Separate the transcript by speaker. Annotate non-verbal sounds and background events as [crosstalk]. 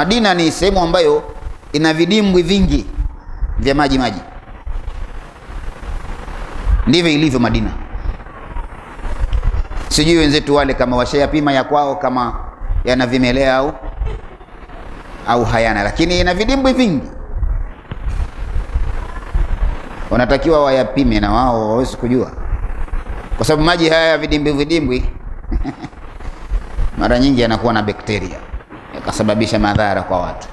Speaker 1: Madina ni sehemu ambayo ina vidimbwi vingi vya maji maji, ndivyo ilivyo Madina. Sijui wenzetu wale kama washayapima ya kwao kama yana vimelea au au hayana, lakini ina vidimbwi vingi, wanatakiwa wayapime na wao wawezi kujua, kwa sababu maji haya ya vidimbwi vidimbwi [laughs] mara nyingi yanakuwa na bakteria yakasababisha madhara kwa watu.